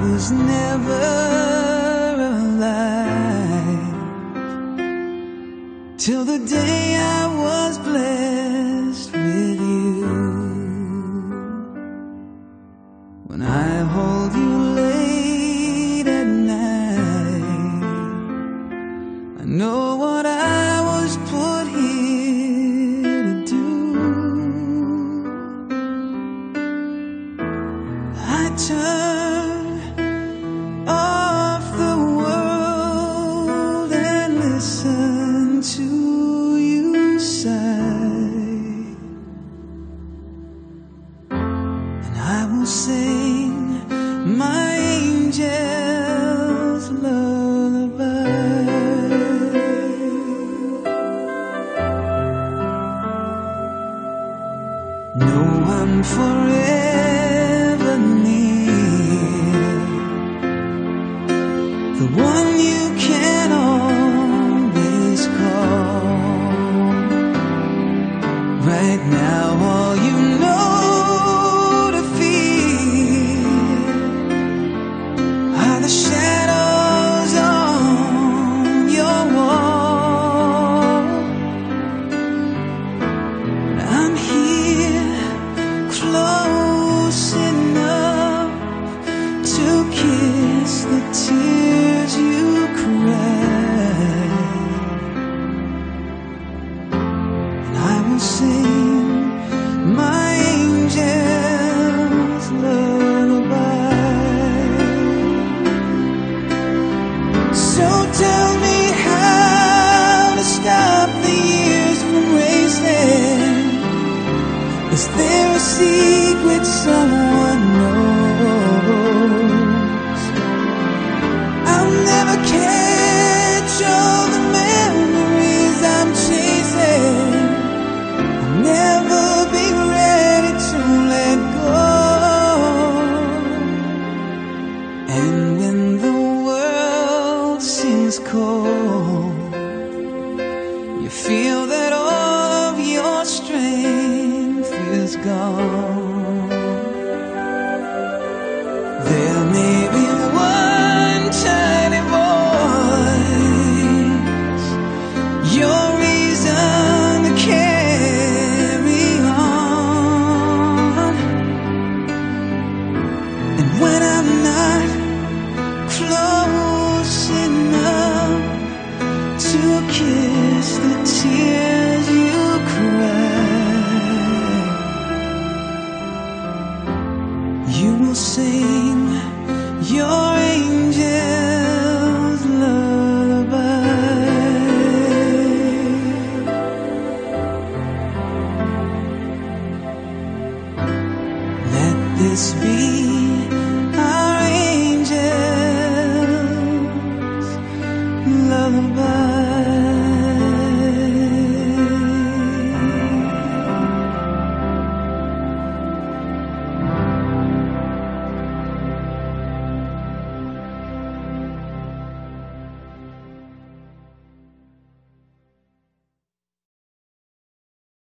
was never alive. Till the day sing my angel's lullaby. No one forever near. The one you can always call. Right now, all you know tell me how to stop the years from racing. Is there a secret someone cold, you feel that all of your strength is gone. Tears you cry. You will sing your angel's lullaby. Let this be